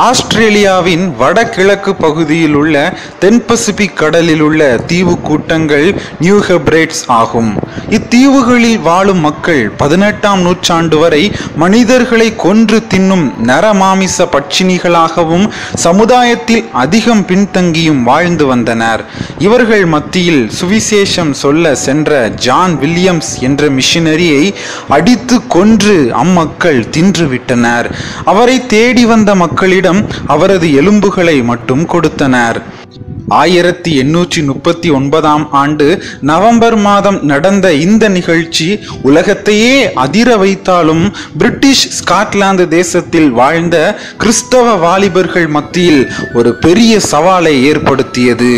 ஆஸ்திரேலியாவின் வடகிழக்கு பகுதியில் உள்ள தென் பசிபிக் கடலில் உள்ள தீவு கூட்டங்கள் நியூ ஹெப்ரேட்ஸ் ஆகும். இத்தீவுகளில் வாழும் மக்கள் பதினெட்டாம் நூற்றாண்டு வரை மனிதர்களை கொன்று தின்னும் நரமாமிச பட்சினிகளாகவும் சமுதாயத்தில் அதிகம் பின்தங்கியும் வாழ்ந்து வந்தனர். இவர்கள் மத்தியில் சுவிசேஷம் சொல்ல சென்ற ஜான் வில்லியம்ஸ் என்ற மிஷினரியை அடித்து கொன்று அம்மக்கள் தின்றுவிட்டனர் அவரை தேடி வந்த மக்களிடம் அவரிடம் அவரது எலும்புகளை மட்டும் கொடுத்தனர். ஆயிரத்தி எண்ணூற்றி முப்பத்தி ஒன்பதாம் ஆண்டு நவம்பர் மாதம் நடந்த இந்த நிகழ்ச்சி உலகத்தையே அதிர வைத்தாலும் பிரிட்டிஷ் ஸ்காட்லாந்து தேசத்தில் வாழ்ந்த கிறிஸ்தவ வாலிபர்கள் மத்தியில் ஒரு பெரிய சவாலை ஏற்படுத்தியது.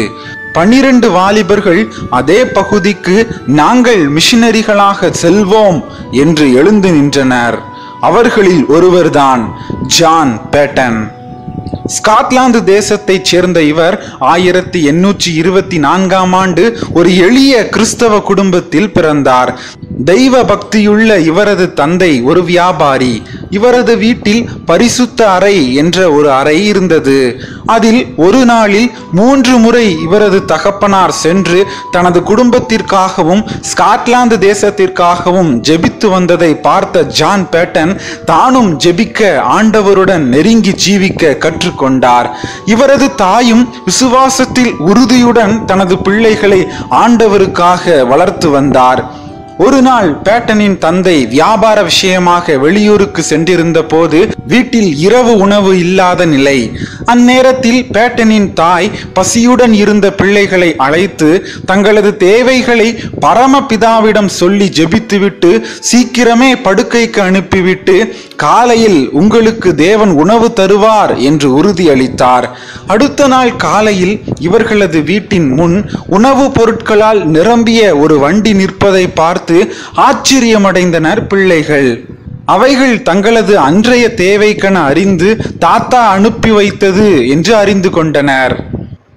பன்னிரண்டு வாலிபர்கள் அதே பகுதிக்கு நாங்கள் மிஷினரிகளாக செல்வோம் என்று எழுந்து நின்றனர். அவர்களில் ஒருவர்தான் ஜான் பேட்டன். ஸ்காட்லாந்து தேசத்தைச் சேர்ந்த இவர் ஆயிரத்தி எண்ணூற்றி இருபத்தி நான்காம் ஆண்டு ஒரு எளிய கிறிஸ்தவ குடும்பத்தில் பிறந்தார். தெய்வ பக்தியுள்ள இவரது தந்தை ஒரு வியாபாரி. இவரது வீட்டில் பரிசுத்த அறை என்ற ஒரு அறை இருந்தது. அதில் ஒரு நாளில் மூன்று முறை இவரது தகப்பனார் சென்று தனது குடும்பத்திற்காகவும் ஸ்காட்லாந்து தேசத்திற்காகவும் ஜெபித்து வந்ததை பார்த்த ஜான் பேட்டன் தானும் ஜெபிக்க ஆண்டவருடன் நெருங்கி ஜீவிக்க கற்றுக்கொண்டார். இவரது தாயும் விசுவாசத்தில் உறுதியுடன் தனது பிள்ளைகளை ஆண்டவருக்காக வளர்த்து வந்தார். ஒரு நாள் பேட்டனின் தந்தை வியாபார விஷயமாக வெளியூருக்கு சென்றிருந்த போது வீட்டில் இரவு உணவு இல்லாத நிலை. அந்நேரத்தில் பேட்டனின் தாய் பசியுடன் இருந்த பிள்ளைகளை அழைத்து தங்களது தேவைகளை பரமபிதாவிடம் சொல்லி ஜெபித்துவிட்டு சீக்கிரமே படுக்கைக்கு அனுப்பிவிட்டு காலையில் உங்களுக்கு தேவன் உணவு தருவார் என்று உறுதியளித்தார். அடுத்த நாள் காலையில் இவர்களது வீட்டின் முன் உணவுப் பொருட்களால் நிரம்பிய ஒரு வண்டி நிற்பதை பார்த்து ஆச்சரியமடைந்தனர் பிள்ளைகள். அவைகள் தங்களது அன்றைய தேவைக்கென அறிந்து தாத்தா அனுப்பி வைத்தது என்று அறிந்து கொண்டனர்.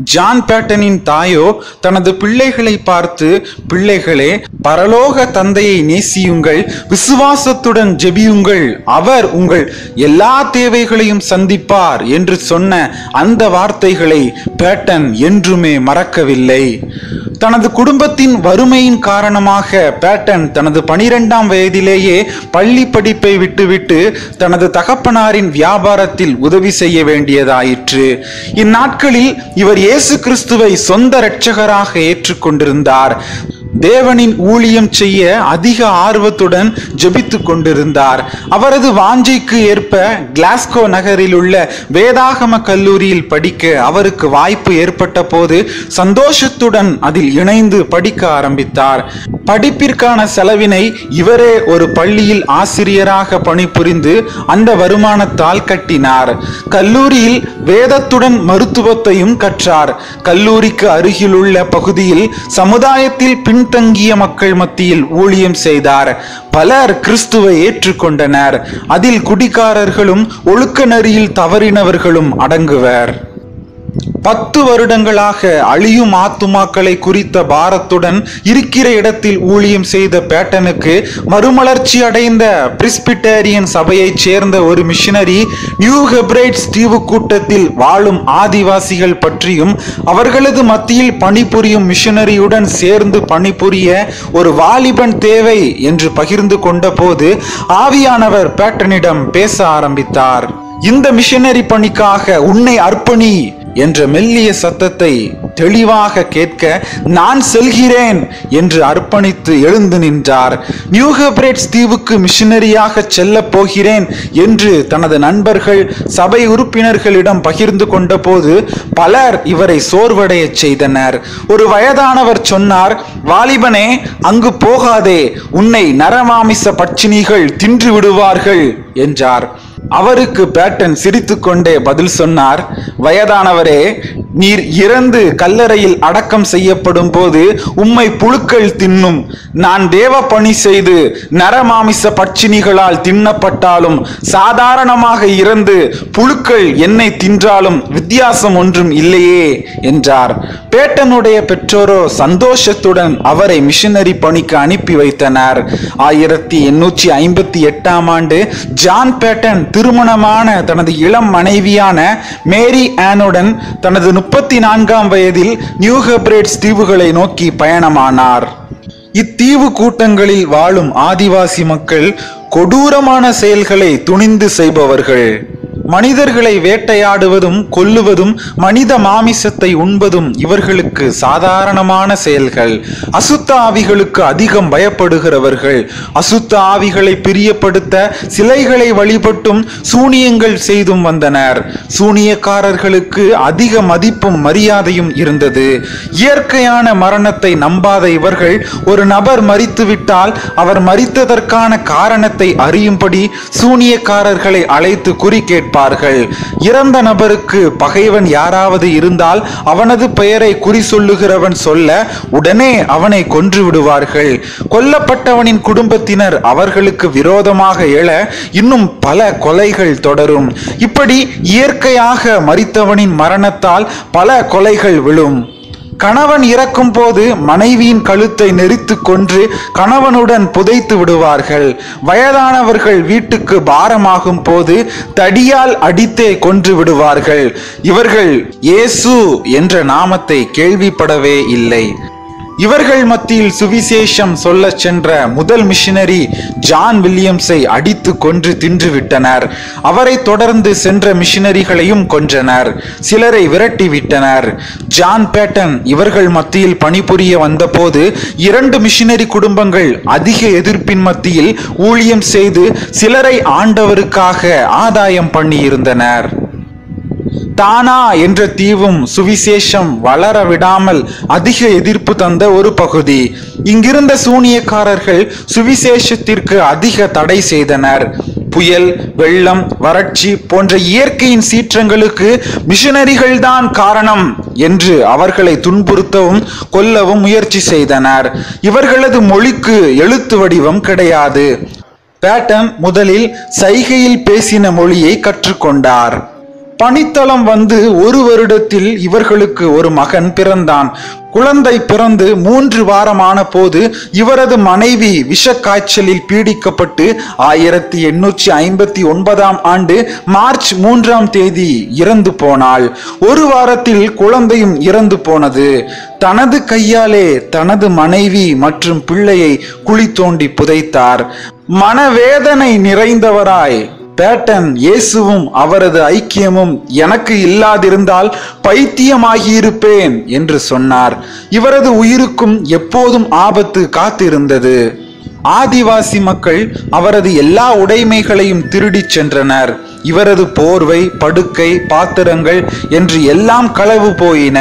ஜான் பேட்டனின் தாயோ தனது பிள்ளைகளை பார்த்து பிள்ளைகளே பரலோக தந்தையை நேசியுங்கள் விசுவாசத்துடன் ஜெபியுங்கள் அவர் உங்கள் எல்லா தேவைகளையும் சந்திப்பார் என்று சொன்ன அந்த வார்த்தைகளை பேட்டன் என்றுமே மறக்கவில்லை. தனது குடும்பத்தின் வறுமையின் காரணமாக பேட்டன் தனது பனிரெண்டாம் வயதிலேயே பள்ளி படிப்பை விட்டுவிட்டு தனது தகப்பனாரின் வியாபாரத்தில் உதவி செய்ய வேண்டியதாயிற்று. இந்நாட்களில் இவர் இயேசு கிறிஸ்துவை சொந்த இரட்சகராக ஏற்றுக்கொண்டிருந்தார். தேவனின் ஊழியம் செய்ய அதிக ஆர்வத்துடன் ஜெபித்து கொண்டிருந்தார். அவரது வாஞ்சைக்கு ஏற்ப கிளாஸ்கோ நகரில் உள்ள வேதாகம கல்லூரியில் படிக்க அவருக்கு வாய்ப்பு ஏற்பட்ட போது சந்தோஷத்துடன் அதில் இணைந்து படிக்க ஆரம்பித்தார். படிப்பிற்கான செலவினை இவரே ஒரு பள்ளியில் ஆசிரியராக பணிபுரிந்து அந்த வருமானத்தால் கட்டினார். கல்லூரியில் வேதத்துடன் மருத்துவத்தையும் கற்றார். கல்லூரிக்கு அருகிலுள்ள பகுதியில் சமுதாயத்தில் பின்தங்கிய மக்கள் மத்தியில் ஊழியம் செய்தார். பலர் கிறிஸ்துவை ஏற்றுக்கொண்டனர். அதில் குடிகாரர்களும் ஒழுக்க நெறியில் தவறினவர்களும் அடங்குவர். பத்து வருடங்களாக அழியும் ஆத்துமாக்களை குறித்த பாரத்துடன் இருக்கிற இடத்தில் ஊழியம் செய்த பேட்டனுக்கு மறுமலர்ச்சி அடைந்த பிரிஸ்பிட்டேரியன் சபையைச் சேர்ந்த ஒரு மிஷினரி நியூ ஹெப்ரைட்ஸ் தீவு கூட்டத்தில் வாழும் ஆதிவாசிகள் பற்றியும் அவர்களது மத்தியில் பணிபுரியும் மிஷினரியுடன் சேர்ந்து பணிபுரிய ஒரு வாலிபன் தேவை என்று பகிர்ந்து கொண்டபோது ஆவியானவர் பேட்டனிடம் பேச ஆரம்பித்தார். இந்த மிஷனரி பணிக்காக உன்னை அர்ப்பணி என்ற மெல்லிய சத்தத்தை தெளிவாக கேட்க நான் செல்கிறேன் என்று அர்ப்பணித்து எழுந்து நின்றார். நியூகபிரேட்ஸ் தீவுக்கு மிஷினரியாக செல்ல போகிறேன் என்று தனது நண்பர்கள் சபை உறுப்பினர்களிடம் பகிர்ந்து கொண்டபோது பலர் இவரை சோர்வடையச் செய்தனர். ஒரு வயதானவர் சொன்னார் வாலிபனே அங்கு போகாதே உன்னை நரமாமிச பட்சினிகள் தின்று விடுவார்கள் என்றார். அவருக்கு பேட்டன் சிரித்துக்கொண்டே பதில் சொன்னார் வயதானவரே நீர் இறந்து கல்லறையில் அடக்கம் செய்யப்படும் போது உம்மை புழுக்கள் தின்னும். நான் தேவ பணி செய்து நரமாமிச பட்சினிகளால் தின்னப்பட்டாலும் சாதாரணமாக இறந்து புழுக்கள் என்னை தின்றாலும் வித்தியாசம் ஒன்றும் இல்லையே என்றார். பேட்டனுடைய பெற்றோரோ சந்தோஷத்துடன் அவரை மிஷனரி பணிக்கு அனுப்பி வைத்தனர். ஆயிரத்தி எண்ணூற்றி ஐம்பத்தி எட்டாம் ஆண்டு ஜான் பேட்டன் திருமணமான தனது இளம் மனைவியான மேரி ஆனுடன் தனது முப்பத்தி நான்காம் வயதில் நியூ ஹெப்ரேட்ஸ் தீவுகளை நோக்கி பயணமானார். இத்தீவு கூட்டங்களில் வாழும் ஆதிவாசி மக்கள் கொடூரமான செயல்களை துணிந்து செய்பவர்கள். மனிதர்களை வேட்டையாடுவதும் கொல்லுவதும் மனித மாமிசத்தை உண்பதும் இவர்களுக்கு சாதாரணமான செயல்கள். அசுத்த ஆவிகளுக்கு அதிகம் பயப்படுகிறவர்கள். அசுத்த ஆவிகளை பிரியப்படுத்த சிலைகளை வழிபட்டும் சூனியங்கள் செய்தும் வந்தனர். சூனியக்காரர்களுக்கு அதிக மதிப்பும் மரியாதையும் இருந்தது. இயற்கையான மரணத்தை நம்பாத இவர்கள் ஒரு நபர் மறித்துவிட்டால் அவர் மறித்ததற்கான காரணத்தை அறியும்படி சூனியக்காரர்களை அழைத்து குறி இருப்பார்கள். இறந்த நபருக்கு பகைவன் யாராவது இருந்தால் அவனது பெயரை குறி சொல்லுகிறவன் சொல்ல உடனே அவனை கொன்று விடுவார்கள். கொல்லப்பட்டவனின் குடும்பத்தினர் அவர்களுக்கு விரோதமாக எழ இன்னும் பல கொலைகள் தொடரும். இப்படி இயற்கையாக மறித்தவனின் மரணத்தால் பல கொலைகள் விழும். கணவன் இறக்கும் போது மனைவியின் கழுத்தை நெரித்து கொன்று கணவனுடன் புதைத்து விடுவார்கள். வயதானவர்கள் வீட்டுக்கு பாரமாகும் போது தடியால் அடித்தே கொன்று விடுவார்கள். இவர்கள் இயேசு என்ற நாமத்தை கேள்விப்படவே இல்லை. இவர்கள் மத்தியில் சுவிசேஷம் சொல்லச் சென்ற முதல் மிஷினரி ஜான் வில்லியம்ஸை அடித்து கொன்று தின்றுவிட்டனர் அவரை தொடர்ந்து சென்ற மிஷினரிகளையும் கொன்றனர். சிலரை விரட்டி விட்டனர். ஜான் பேட்டன் இவர்கள் மத்தியில் பணிபுரிய வந்தபோது இரண்டு மிஷினரி குடும்பங்கள் அதிக எதிர்ப்பின் மத்தியில் ஊழியம் செய்து சிலரை ஆண்டவருக்காக ஆதாயம் பண்ணியிருந்தனர். தானா என்ற தீவும் சுவிசேஷம் வளர விடாமல் அதிக எதிர்ப்பு தந்த ஒரு பகுதி. இங்கிருந்த சூனியக்காரர்கள் சுவிசேஷத்திற்கு அதிக தடை செய்தனர். புயல் வெள்ளம் வறட்சி போன்ற இயற்கையின் சீற்றங்களுக்கு மிஷனரிகள்தான் காரணம் என்று அவர்களை துன்புறுத்தவும் கொல்லவும் முயற்சி செய்தனர். இவர்களது மொழிக்கு எழுத்து வடிவம் கிடையாது. பேட்டன் முதலில் சைகையில் பேசின மொழியை கற்றுக்கொண்டார். பணித்தளம் வந்து ஒரு வருடத்தில் இவர்களுக்கு ஒரு மகன் பிறந்தான். குழந்தை பிறந்து மூன்று வாரமான போது இவரது மனைவி விஷக்காய்ச்சலில் பீடிக்கப்பட்டு ஆயிரத்தி எண்ணூற்றி ஐம்பத்தி ஒன்பதாம் ஆண்டு மார்ச் மூன்றாம் தேதி இறந்து போனாள். ஒரு வாரத்தில் குழந்தையும் இறந்து போனது. தனது கையாலே தனது மனைவி மற்றும் பிள்ளையை குழி தோண்டி புதைத்தார். மனவேதனை நிறைந்தவராய் பேட்டன் இயேசுவும் அவரது ஐக்கியமும் எனக்கு இல்லாதிருந்தால் பைத்தியமாகியிருப்பேன் என்று சொன்னார். இவரது உயிருக்கும் எப்போதும் ஆபத்து காத்திருந்தது. ஆதிவாசி மக்கள் அவரது எல்லா உடைமைகளையும் திருடிச் சென்றனர். இவரது போர்வை படுக்கை பாத்திரங்கள் என்று எல்லாம் களவு போயின.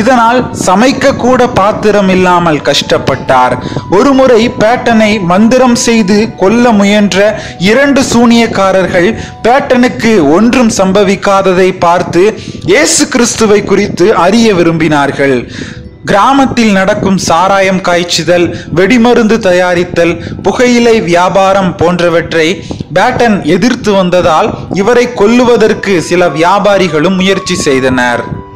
இதனால் சமைக்க கூட பாத்திரம் இல்லாமல் கஷ்டப்பட்டார். ஒருமுறை பேட்டனை மந்திரம் செய்து கொல்ல முயன்ற இரண்டு சூனியக்காரர்கள் பேட்டனுக்கு ஒன்றும் சம்பவிக்காததை பார்த்து இயேசு கிறிஸ்துவை குறித்து அறிய விரும்பினார்கள். கிராமத்தில் நடக்கும் சாராயம் காய்ச்சுதல் வெடிமருந்து தயாரித்தல் புகையிலை வியாபாரம் போன்றவற்றை பேட்டன் எதிர்த்து வந்ததால் இவரை கொல்லுவதற்கு சில வியாபாரிகளும் முயற்சி செய்தனர்.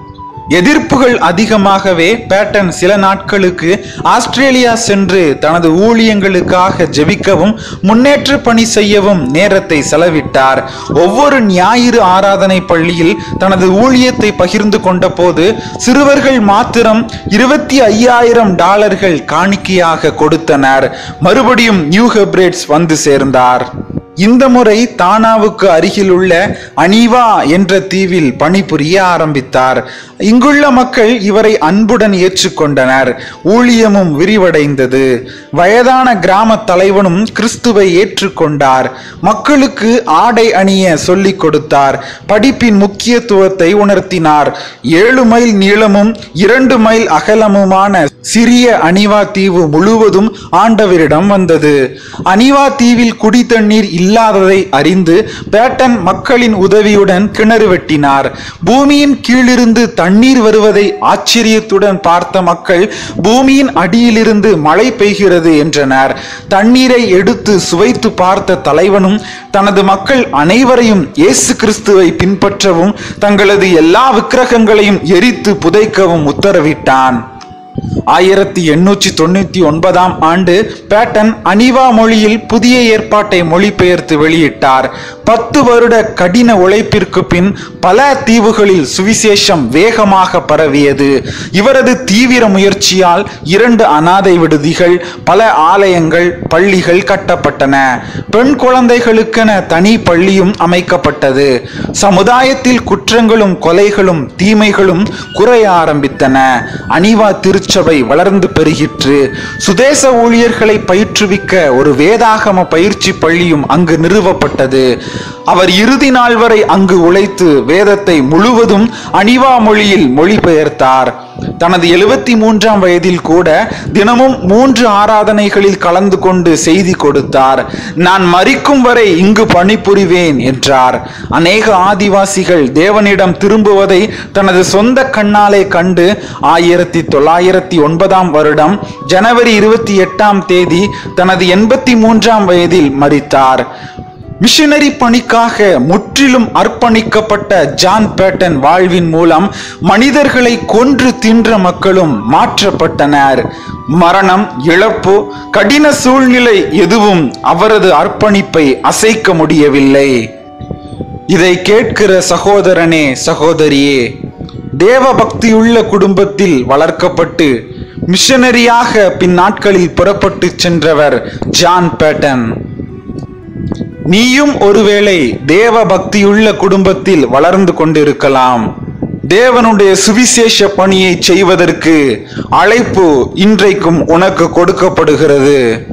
எதிர்ப்புகள் அதிகமாகவே பேட்டன் சில நாட்களுக்கு ஆஸ்திரேலியா சென்று தனது ஊழியங்களுக்காக ஜெபிக்கவும் முன்னேற்ற பணி செய்யவும் நேரத்தை செலவிட்டார். ஒவ்வொரு ஞாயிறு ஆராதனை பள்ளியில் தனது ஊழியத்தை பகிர்ந்து கொண்டபோது சிறுவர்கள் மாத்திரம் இருபத்தி ஐயாயிரம் டாலர்கள் காணிக்கையாக கொடுத்தனர். மறுபடியும் நியூ ஹெப்ரேட்ஸ் வந்து சேர்ந்தார். இந்த முறை தானாவுக்கு அருகில் உள்ள அனிவா என்ற தீவில் பணிபுரிய ஆரம்பித்தார். இங்குள்ள மக்கள் இவரை அன்புடன் ஏற்றுக்கொண்டனர். ஊழியமும் விரிவடைந்தது. வயதான கிராம தலைவனும் கிறிஸ்துவை ஏற்றுக்கொண்டார். மக்களுக்கு ஆடை அணிய சொல்லிக் கொடுத்தார். படிப்பின் முக்கியத்துவத்தை உணர்த்தினார். ஏழு மைல் நீளமும் இரண்டு மைல் அகலமுமான சிறிய அனிவா தீவு முழுவதும் ஆண்டவரிடம் வந்தது. அனிவா தீவில் குடி தண்ணீர் இல்லாததை அறிந்து பேட்டன் மக்களின் உதவியுடன் கிணறு வெட்டினார். பூமியின் கீழிருந்து தண்ணீர் வருவதை ஆச்சரியத்துடன் பார்த்த மக்கள் பூமியின் அடியிலிருந்து மழை பெய்கிறது என்றனர். தண்ணீரை எடுத்து சுவைத்து பார்த்த தலைவனும் தனது மக்கள் அனைவரையும் இயேசு கிறிஸ்துவை பின்பற்றவும் தங்களது எல்லா விக்கிரகங்களையும் எரித்து புதைக்கவும் உத்தரவிட்டான். ஆயிரத்தி எண்ணூற்றி தொண்ணூத்தி ஒன்பதாம் ஆண்டு பேட்டன் அனிவா மொழியில் புதிய ஏற்பாட்டை மொழிபெயர்த்து வெளியிட்டார். பத்து வருட கடின உழைப்பிற்கு பின் பல தீவுகளில் சுவிசேஷம் வேகமாக பரவியது. இவரது தீவிர முயற்சியால் இரண்டு அனாதை விடுதிகள் பல ஆலயங்கள் பள்ளிகள் கட்டப்பட்டன. பெண் குழந்தைகளுக்கென தனி பள்ளியும் அமைக்கப்பட்டது. சமுதாயத்தில் குற்றங்களும் கொலைகளும் தீமைகளும் குறைய ஆரம்பித்தன. அனிவா திருச்சபை வளர்ந்து பெருகிற்று. சுதேச ஊழியர்களை பயிற்றுவிக்க ஒரு வேதாகம பயிற்சி பள்ளியும் அங்கு நிறுவப்பட்டது. அவர் இறுதி நாள் வரை அங்கு உழைத்து வேதத்தை முழுவதும் அனிவா மொழியில் மொழிபெயர்த்தார். தனது எழுபத்தி மூன்றாம் வயதில் கூட தினமும் மூன்று ஆராதனைகளில் கலந்து கொண்டு செய்தி கொடுத்தார். நான் மறிக்கும் வரை இங்கு பணிபுரிவேன் என்றார். அநேக ஆதிவாசிகள் தேவனிடம் திரும்புவதை தனது சொந்த கண்ணாலே கண்டு ஆயிரத்தி தொள்ளாயிரத்தி ஒன்பதாம் வருடம் ஜனவரி இருபத்தி எட்டாம் தேதி தனது எண்பத்தி மூன்றாம் வயதில் மறித்தார் மிஷனரி பணிக்காக முற்றிலும் அர்ப்பணிக்கப்பட்ட ஜான் பேட்டன் வாழ்வின் மூலம் மனிதர்களை கொன்று தின்ற மக்களும் மாற்றப்பட்டனர். மரணம் இழப்பு கடின சூழ்நிலை எதுவும் அவரது அர்ப்பணிப்பை அசைக்க முடியவில்லை. இதை கேட்கிற சகோதரனே சகோதரியே தேவ பக்தியுள்ள குடும்பத்தில் வளர்க்கப்பட்டு மிஷனரியாக பின் நாட்களில் புறப்பட்டு சென்றவர் ஜான் பேட்டன். நீயும் ஒருவேளை தேவ பக்தியுள்ள குடும்பத்தில் வளர்ந்து கொண்டிருக்கலாம். தேவனுடைய சுவிசேஷ பணியை செய்வதற்கு அழைப்பு இன்றைக்கும் உனக்கு கொடுக்கப்படுகிறது.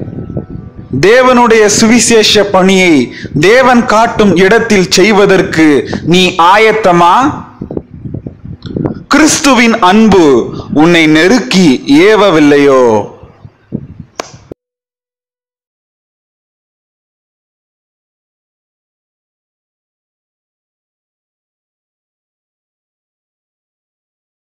தேவனுடைய சுவிசேஷ பணியை தேவன் காட்டும் இடத்தில் செய்வதற்கு நீ ஆயத்தமா? கிறிஸ்துவின் அன்பு உன்னை நெருக்கி ஏவவில்லையோ?